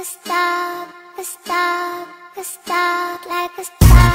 a star, a star, a star, like a star.